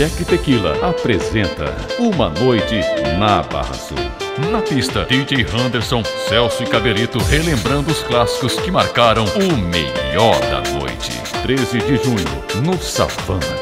Jack Tequila apresenta Uma Noite na Barra Sul. Na pista, DJ Henderson, Celso e Caberito relembrando os clássicos que marcaram o melhor da noite. 13 de junho, no Savana